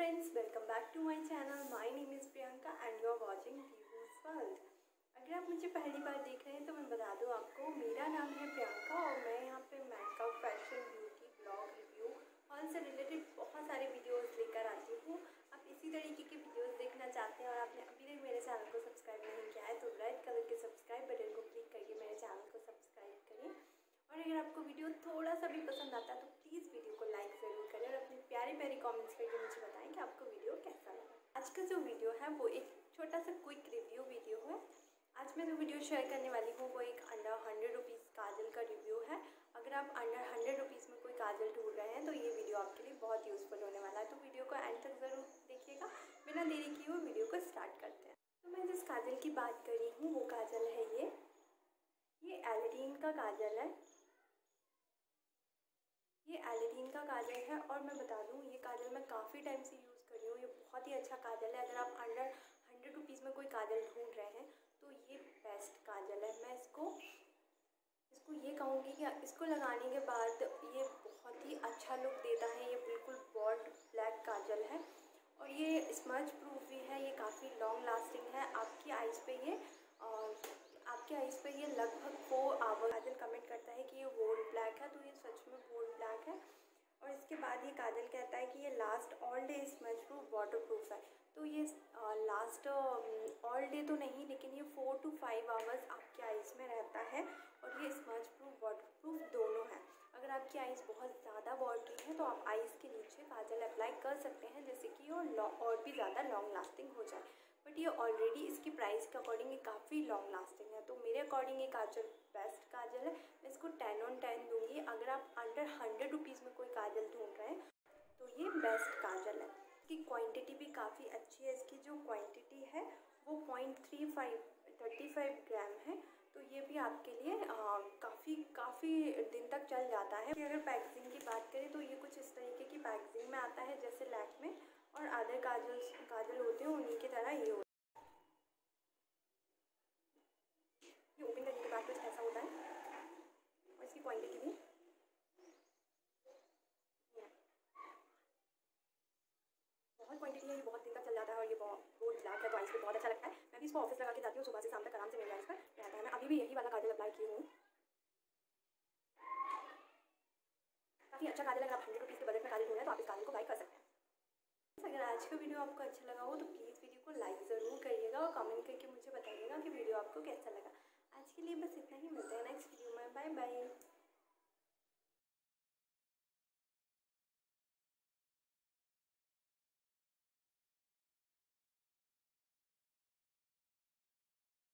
friends, welcome back to my channel. My name is Priyanka and you are watching Vivo's World. अगर आप मुझे पहली बार देख रहे हैं तो मैं बता दूँ आपको मेरा नाम है प्रियंका और मैं यहाँ पे makeup fashion beauty blog review और से रिलेटेड बहुत सारे वीडियोस लेकर आती हूँ आप इसी तरीके के वीडियोस देखना चाहते हैं और आपने अभी तक मेरे चैनल को सब्सक्राइब नहीं किया है तो रेड कलर के सब्सक्राइब बटन को क्लिक करके मेरे चैनल को सब्सक्राइब करें और अगर आपको वीडियो थोड़ा सा भी पसंद आता है तो प्लीज़ वीडियो को लाइक ज़रूर करें और अपने प्यारे प्यारे कॉमेंट्स करके मुझे बताएँ कि आपको वीडियो कैसा लगा का जो वीडियो है, वो एक छोटा सा क्विक रिव्यू वीडियो है। आज मैं जो वीडियो शेयर करने वाली हूँ, वो एक अंडर हंड्रेड रुपीज़ काजल का रिव्यू है। अगर आप अंडर हंड्रेड रुपीज़ में कोई काजल ढूंढ रहे हैं तो ये वीडियो आपके लिए बहुत यूज़फुल होने वाला है। तो वीडियो को एंड तक ज़रूर देखिएगा। बिना देरी किए हुए वीडियो को स्टार्ट करते हैं। तो मैं जिस काजल की बात कर रही हूँ, वो काजल है ये। ये एलडीन का काजल है। ये एलिडीन का काजल है और मैं बता दूँ, ये काजल मैं काफ़ी टाइम से यूज़ कर रही हूँ। ये बहुत ही अच्छा काजल है। अगर आप अंडर हंड्रेड रुपीज़ में कोई काजल ढूंढ रहे हैं तो ये बेस्ट काजल है। मैं इसको इसको ये कहूँगी कि इसको लगाने के बाद ये बहुत ही अच्छा लुक देता है। ये बिल्कुल बॉड ब्लैक काजल है। और ये स्मच प्रूफ भी है। ये काफ़ी लॉन्ग लास्टिंग है। आपकी आइज़ पे ये और आपके आइज़ पे ये लगभग फोर आवर काजल कमेंट करता है कि ये वोल्ड ब्लैक है। तो ये सच में इसके बाद ये काजल कहता है कि ये last all day smudge proof water proof है। तो ये लास्ट ऑल डे तो नहीं, लेकिन ये फोर टू फाइव आवर्स आपके आइज़ में रहता है और ये स्मच प्रूफ वाटर प्रूफ दोनों है। अगर आपकी आइज़ बहुत ज़्यादा वॉटरी है तो आप आइज़ के नीचे काजल अप्लाई कर सकते हैं जैसे कि और और भी ज़्यादा लॉन्ग लास्टिंग हो जाए। बट ये ऑलरेडी इसकी प्राइस के अकॉर्डिंग ये काफ़ी लॉन्ग लास्टिंग है। तो मेरे अकॉर्डिंग ये काजल बेस्ट काजल है। मैं इसको टेन ऑन टेन दूँगी। अगर आप अंडर हंड्रेड रुपीज़ में कोई काजल ढूंढ रहे हैं तो ये बेस्ट काजल है। इसकी क्वांटिटी भी काफ़ी अच्छी है, इसकी जो क्वांटिटी है, वो point three five thirty five gram है। तो ये भी आपके लिए काफ़ी काफ़ी दिन तक चल जाता है। अगर पैकेजिंग की बात करें तो ये कुछ इस तरीके की पैकेजिंग में आता है, जैसे लैक में, और आधे काजल काजल होते हैं, उन्हीं की तरह ये होता है। ओपन करने के बाद कुछ ऐसा होता है। और इसकी क्वांटिटी भी बहुत क्वांटिटी है ये बहुत दिन तक चल जाता है और ये बहुत बहुत ब्लैक है तो आइस पे बहुत अच्छा लगता है मैं इसको ऑफ़िस लगा के जाती हूँ, सुबह से शाम तक आराम से मेरे इस पर रहता है। मैं अभी भी यही वाला काजल अप्लाई की हूँ। काफ़ी अच्छा काजल अगर आप हंड्रेड रुपीज़ के बजट में काजल ढूंढ रहे हैं तो आप इस काजल को बाई कर सकते हैं। अगर आज का वीडियो आपको अच्छा लगा हो तो प्लीज़ वीडियो को लाइक ज़रूर करिएगा और कमेंट करके मुझे बताइएगा कि वीडियो आपको कैसा लगा। आज के लिए बस इतना ही, मिलता है नेक्स्ट वीडियो में। Bye bye